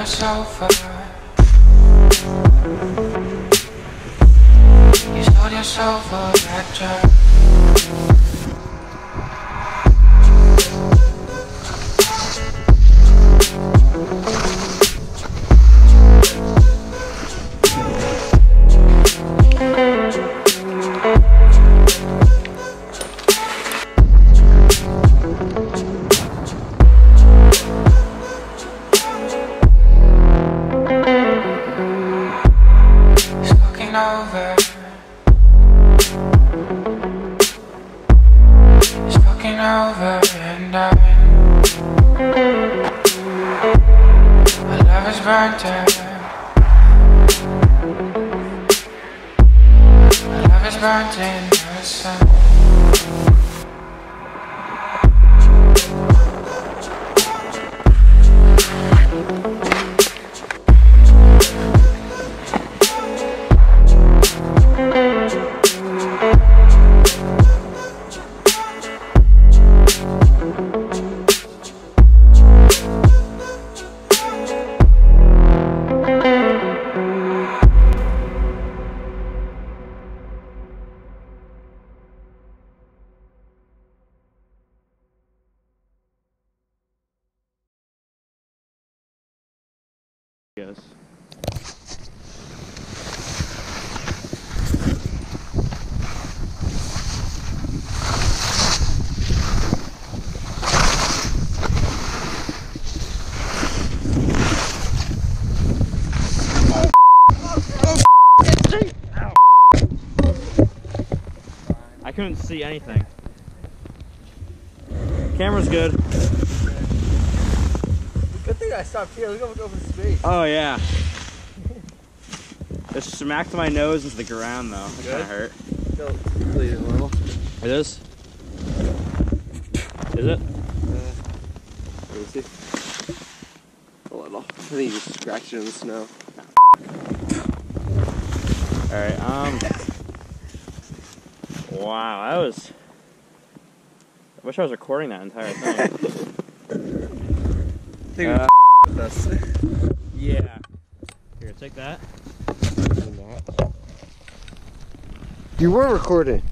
you're You sold yourself for a lecture over and I. My love is burnt out. My love is burnt in the sun. Yes. I couldn't see anything. Camera's good. Good thing I stopped here. Look at open space. Oh yeah. Just smacked my nose into the ground though. It kind of hurt. Go bleed a little. It is. Is it? Let me see. A little. I think you just scratched it in the snow. All right. Um. Wow, that was. I wish I was recording that entire thing. I think Uh, we with us. yeah. Here, take that. You were recording.